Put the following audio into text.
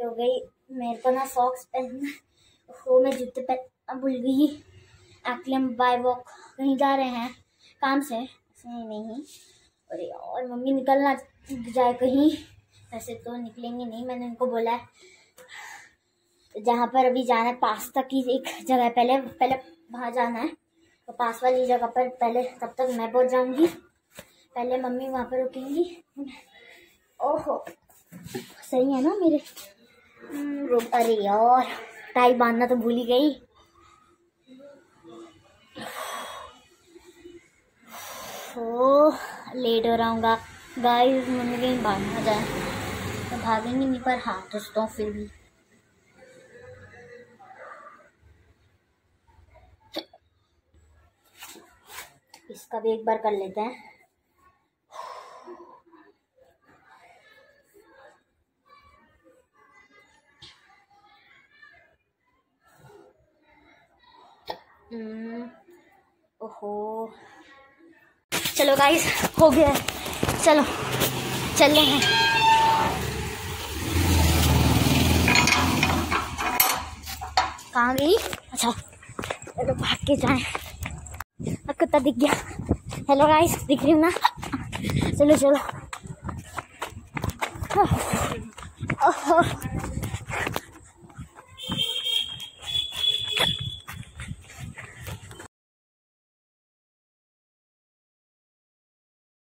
Late हो गई। मेरे को ना सॉक्स पहनना हो। मैं जूते पहनना भूल गई एक्चुअली हम बाय वॉक कहीं जा रहे हैं। काम से। ऐसे नहीं। अरे और मम्मी निकलना जाए कहीं। वैसे तो निकलेंगे नहीं, मैंने उनको बोला है। जहाँ पर अभी जाना है पास्ता की एक जगह पहले पहले वहाँ जाना है। तो पास वाली जगह पर पहले तब तक मैं पहुँच जाऊँगी। पहले मम्मी वहाँ पर रुकेंगी। ओहो। सही है ना मेरे? अरे यार, टाई बांधना तो भूल ही गई। ओ लेट हो रहा हूँ गाइस मम्मी कहीं भागना जाए। तो भागेंगे नहीं, पर हाँ दोस्तों फिर भी। इसका भी एक बार कर लेते हैं। ओहो। चलो गाइस हो गया है। चलो चल हैं। कहाँ गई? अच्छा चलो भाग के जाए। अब कुत्ता दिख गया। हेलो गाइस दिख रही हूँ ना? चलो चलो।